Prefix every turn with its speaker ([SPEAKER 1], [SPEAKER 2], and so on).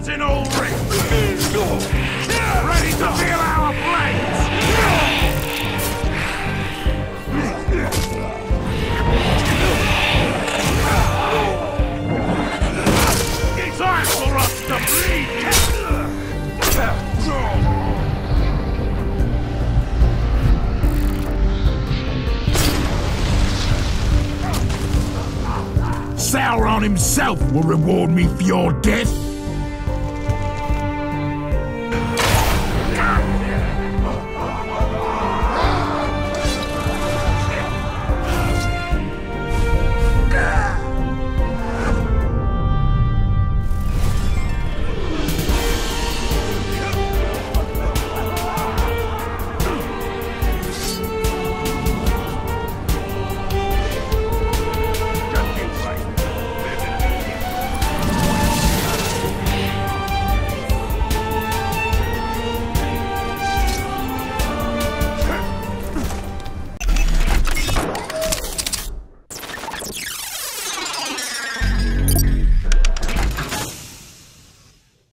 [SPEAKER 1] Forgotten already! Ready to feel our blades! It's time for us to bleed! Sauron himself will reward me for your death!